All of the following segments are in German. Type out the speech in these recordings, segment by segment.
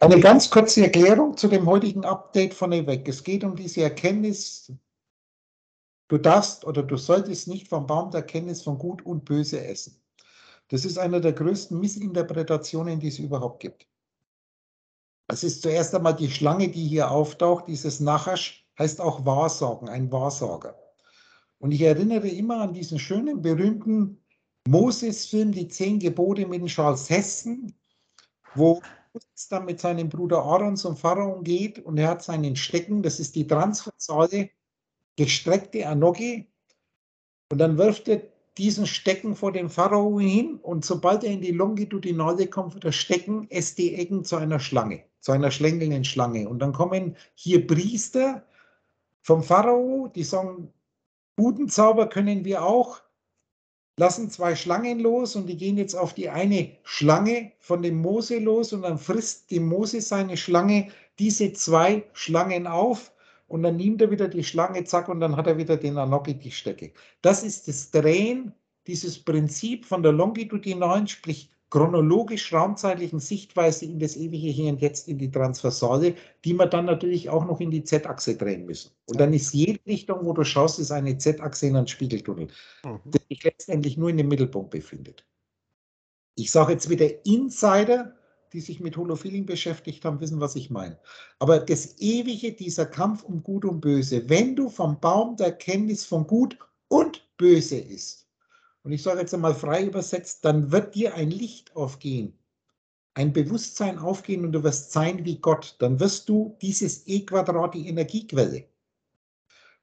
Eine ganz kurze Erklärung zu dem heutigen Update von EWEC. Es geht um diese Erkenntnis, du darfst oder du solltest nicht vom Baum der Erkenntnis von Gut und Böse essen. Das ist eine der größten Missinterpretationen, die es überhaupt gibt. Es ist zuerst einmal die Schlange, die hier auftaucht. Dieses Nachasch heißt auch Wahrsagen, ein Wahrsager. Und ich erinnere immer an diesen schönen, berühmten Moses-Film, die Zehn Gebote mit Charles Hessen, wo Moses dann mit seinem Bruder Aaron zum Pharao geht und er hat seinen Stecken, das ist die transversale gestreckte Anoge, und dann wirft er diesen Stecken vor dem Pharao hin und sobald er in die Longitudinale kommt, wird der Stecken es die Ecken zu einer Schlange, zu einer schlängelnden Schlange. Und dann kommen hier Priester vom Pharao, die sagen, guten Zauber können wir auch, lassen zwei Schlangen los und die gehen jetzt auf die eine Schlange von dem Mose los und dann frisst die Mose seine Schlange diese zwei Schlangen auf und dann nimmt er wieder die Schlange, zack, und dann hat er wieder den Anoki, Stecke. Das ist das Drehen, dieses Prinzip von der longitudinalen, sprich chronologisch raumzeitlichen Sichtweise in das ewige Hier und Jetzt, in die Transversale, die wir dann natürlich auch noch in die Z-Achse drehen müssen. Und dann ist jede Richtung, wo du schaust, ist eine Z-Achse in einem Spiegeltunnel, mhm. der sich letztendlich nur in dem Mittelpunkt befindet. Ich sage jetzt wieder Insider, die sich mit Holofeeling beschäftigt haben, wissen, was ich meine. Aber das Ewige, dieser Kampf um Gut und Böse, wenn du vom Baum der Kenntnis von Gut und Böse isst, und ich sage jetzt einmal frei übersetzt, dann wird dir ein Licht aufgehen, ein Bewusstsein aufgehen und du wirst sein wie Gott. Dann wirst du dieses E-Quadrat, die Energiequelle.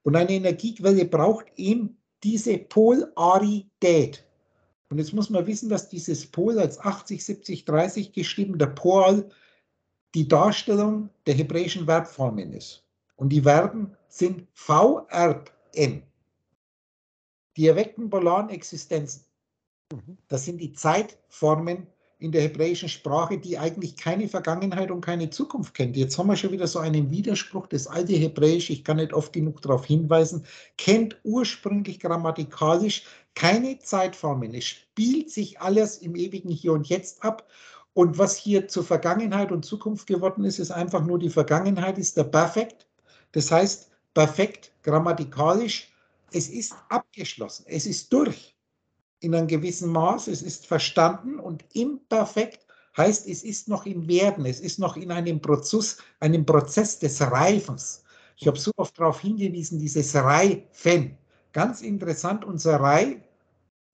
Und eine Energiequelle braucht eben diese Polarität. Und jetzt muss man wissen, dass dieses Pol als 80, 70, 30 geschrieben, der Pol, die Darstellung der hebräischen Verbformen ist. Und die Verben sind VRN. Die erweckten polaren Existenzen. Mhm. Das sind die Zeitformen in der hebräischen Sprache, die eigentlich keine Vergangenheit und keine Zukunft kennt. Jetzt haben wir schon wieder so einen Widerspruch. Das alte Hebräisch, ich kann nicht oft genug darauf hinweisen, kennt ursprünglich grammatikalisch keine Zeitformen. Es spielt sich alles im ewigen Hier und Jetzt ab. Und was hier zur Vergangenheit und Zukunft geworden ist, ist einfach nur die Vergangenheit, ist der Perfekt. Das heißt, perfekt grammatikalisch, es ist abgeschlossen, es ist durch in einem gewissen Maß, es ist verstanden und imperfekt heißt, es ist noch im Werden, es ist noch in einem Prozess, einem Prozess des Reifens. Ich habe so oft darauf hingewiesen, dieses Reifen. Ganz interessant, unser Rai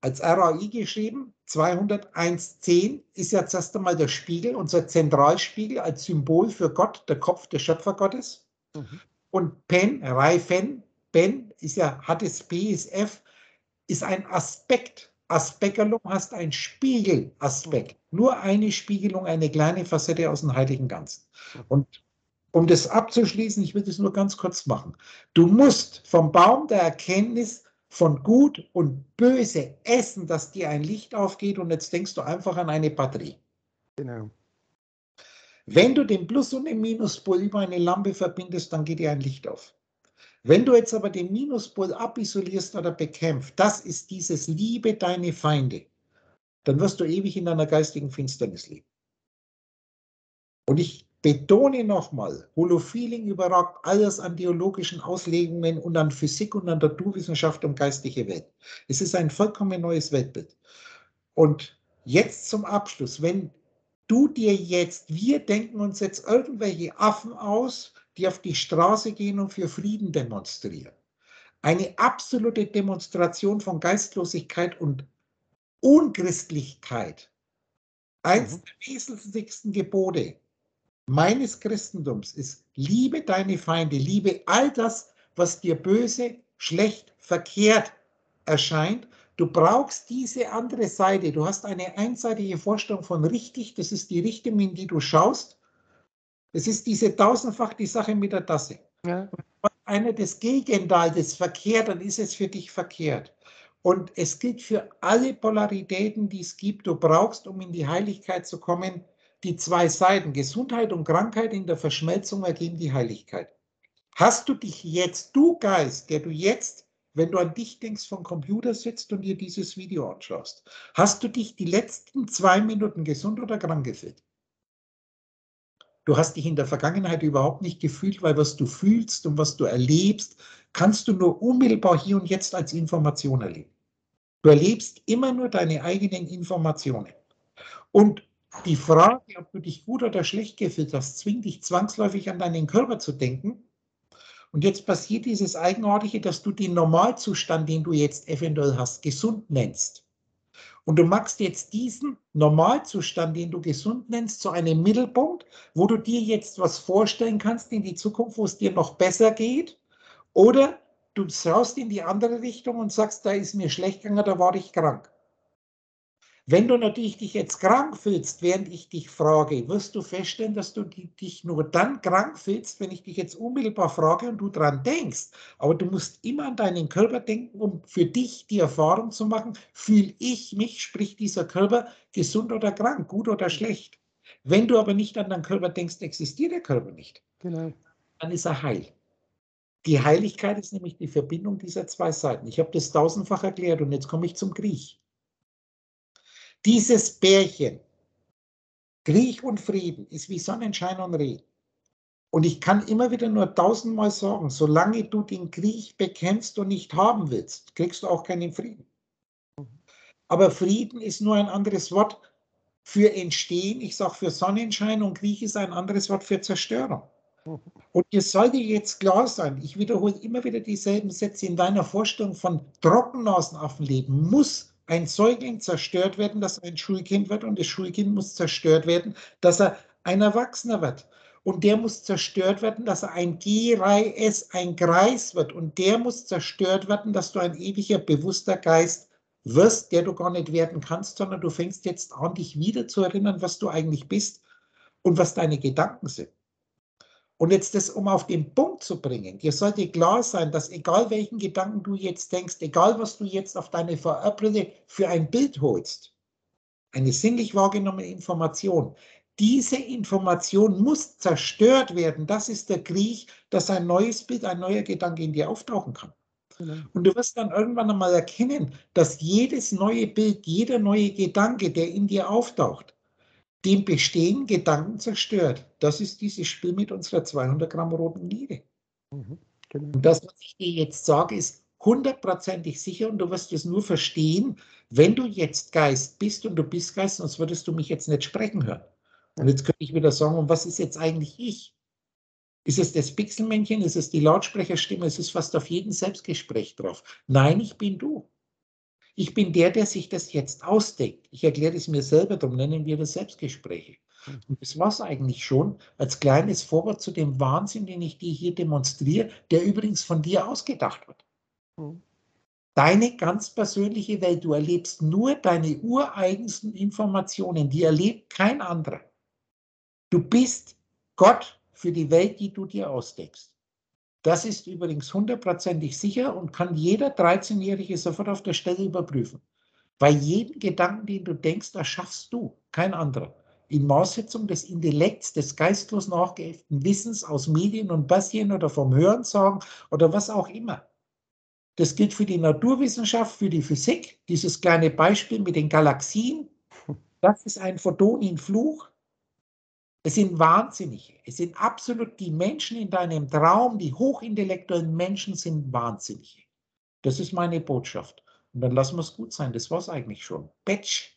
als RAI geschrieben, 201.10 ist ja zuerst einmal der Spiegel, unser Zentralspiegel als Symbol für Gott, der Kopf des Schöpfergottes. Mhm. Und Pen, Reifen, Ben ist ja, hat es P, ist F, ist ein Aspekt Aspekelung hast ein Spiegelaspekt. Nur eine Spiegelung, eine kleine Facette aus dem heiligen Ganzen. Und um das abzuschließen, ich will das nur ganz kurz machen. Du musst vom Baum der Erkenntnis von Gut und Böse essen, dass dir ein Licht aufgeht und jetzt denkst du einfach an eine Batterie. Genau. Wenn du den Plus- und den Minuspol über eine Lampe verbindest, dann geht dir ein Licht auf. Wenn du jetzt aber den Minuspol abisolierst oder bekämpft, das ist dieses Liebe deine Feinde, dann wirst du ewig in einer geistigen Finsternis leben. Und ich betone nochmal, Holofeeling überragt alles an theologischen Auslegungen und an Physik und an Naturwissenschaft und geistige Welt. Es ist ein vollkommen neues Weltbild. Und jetzt zum Abschluss, wenn du dir jetzt, wir denken uns jetzt irgendwelche Affen aus, die auf die Straße gehen und für Frieden demonstrieren. Eine absolute Demonstration von Geistlosigkeit und Unchristlichkeit. Eins mhm. der wesentlichsten Gebote meines Christentums ist, liebe deine Feinde, liebe all das, was dir böse, schlecht, verkehrt erscheint. Du brauchst diese andere Seite. Du hast eine einseitige Vorstellung von richtig, das ist die Richtung, in die du schaust. Es ist diese tausendfach die Sache mit der Tasse. Ja. Wenn einer das Gegenteil, das verkehrt, dann ist es für dich verkehrt. Und es gilt für alle Polaritäten, die es gibt. Du brauchst, um in die Heiligkeit zu kommen, die zwei Seiten. Gesundheit und Krankheit in der Verschmelzung ergeben die Heiligkeit. Hast du dich jetzt, du Geist, der du jetzt, wenn du an dich denkst, vom Computer sitzt und dir dieses Video anschaust, hast du dich die letzten zwei Minuten gesund oder krank gefühlt? Du hast dich in der Vergangenheit überhaupt nicht gefühlt, weil was du fühlst und was du erlebst, kannst du nur unmittelbar hier und jetzt als Information erleben. Du erlebst immer nur deine eigenen Informationen. Und die Frage, ob du dich gut oder schlecht gefühlt hast, zwingt dich zwangsläufig an deinen Körper zu denken. Und jetzt passiert dieses Eigenartige, dass du den Normalzustand, den du jetzt eventuell hast, gesund nennst. Und du machst jetzt diesen Normalzustand, den du gesund nennst, zu einem Mittelpunkt, wo du dir jetzt was vorstellen kannst in die Zukunft, wo es dir noch besser geht. Oder du schaust in die andere Richtung und sagst, da ist mir schlecht gegangen, da war ich krank. Wenn du natürlich dich jetzt krank fühlst, während ich dich frage, wirst du feststellen, dass du dich nur dann krank fühlst, wenn ich dich jetzt unmittelbar frage und du dran denkst. Aber du musst immer an deinen Körper denken, um für dich die Erfahrung zu machen, fühle ich mich, sprich dieser Körper, gesund oder krank, gut oder schlecht. Wenn du aber nicht an deinen Körper denkst, existiert der Körper nicht. Genau. Dann ist er heil. Die Heiligkeit ist nämlich die Verbindung dieser zwei Seiten. Ich habe das tausendfach erklärt und jetzt komme ich zum Griech. Dieses Bärchen, Krieg und Frieden, ist wie Sonnenschein und Regen. Und ich kann immer wieder nur tausendmal sagen, solange du den Krieg bekämpfst und nicht haben willst, kriegst du auch keinen Frieden. Aber Frieden ist nur ein anderes Wort für Entstehen. Ich sage für Sonnenschein und Krieg ist ein anderes Wort für Zerstörung. Und dir sollte jetzt klar sein, ich wiederhole immer wieder dieselben Sätze in deiner Vorstellung von Trockennasenaffenleben muss ein Säugling zerstört werden, dass er ein Schulkind wird und das Schulkind muss zerstört werden, dass er ein Erwachsener wird. Und der muss zerstört werden, dass er ein G-Rei-S, ein Kreis wird. Und der muss zerstört werden, dass du ein ewiger, bewusster Geist wirst, der du gar nicht werden kannst, sondern du fängst jetzt an, dich wieder zu erinnern, was du eigentlich bist und was deine Gedanken sind. Und jetzt das, um auf den Punkt zu bringen, dir sollte klar sein, dass egal welchen Gedanken du jetzt denkst, egal was du jetzt auf deine VR-Brille für ein Bild holst, eine sinnlich wahrgenommene Information, diese Information muss zerstört werden. Das ist der Krieg, dass ein neues Bild, ein neuer Gedanke in dir auftauchen kann. Genau. Und du wirst dann irgendwann einmal erkennen, dass jedes neue Bild, jeder neue Gedanke, der in dir auftaucht, den bestehenden Gedanken zerstört. Das ist dieses Spiel mit unserer 200 Gramm roten Niere. Mhm, genau. Und das, was ich dir jetzt sage, ist hundertprozentig sicher und du wirst es nur verstehen, wenn du jetzt Geist bist und du bist Geist, sonst würdest du mich jetzt nicht sprechen hören. Und jetzt könnte ich wieder sagen, und was ist jetzt eigentlich ich? Ist es das Pixelmännchen? Ist es die Lautsprecherstimme? Ist es fast auf jedem Selbstgespräch drauf? Nein, ich bin du. Ich bin der, der sich das jetzt ausdenkt. Ich erkläre es mir selber, darum nennen wir das Selbstgespräche. Hm. Und das war es eigentlich schon als kleines Vorwort zu dem Wahnsinn, den ich dir hier demonstriere, der übrigens von dir ausgedacht wird. Mhm. Deine ganz persönliche Welt, du erlebst nur deine ureigensten Informationen, die erlebt kein anderer. Du bist Gott für die Welt, die du dir ausdenkst. Das ist übrigens hundertprozentig sicher und kann jeder 13-Jährige sofort auf der Stelle überprüfen. Bei jedem Gedanken, den du denkst, das schaffst du, kein anderer. In Maßsetzung des Intellekts, des geistlos nachgeäfften Wissens aus Medien und Basien oder vom Hörensagen oder was auch immer. Das gilt für die Naturwissenschaft, für die Physik. Dieses kleine Beispiel mit den Galaxien, das ist ein Photonin-Fluch. Es sind Wahnsinnige. Es sind absolut die Menschen in deinem Traum, die hochintellektuellen Menschen sind Wahnsinnige. Das ist meine Botschaft. Und dann lassen wir es gut sein. Das war es eigentlich schon. Batch.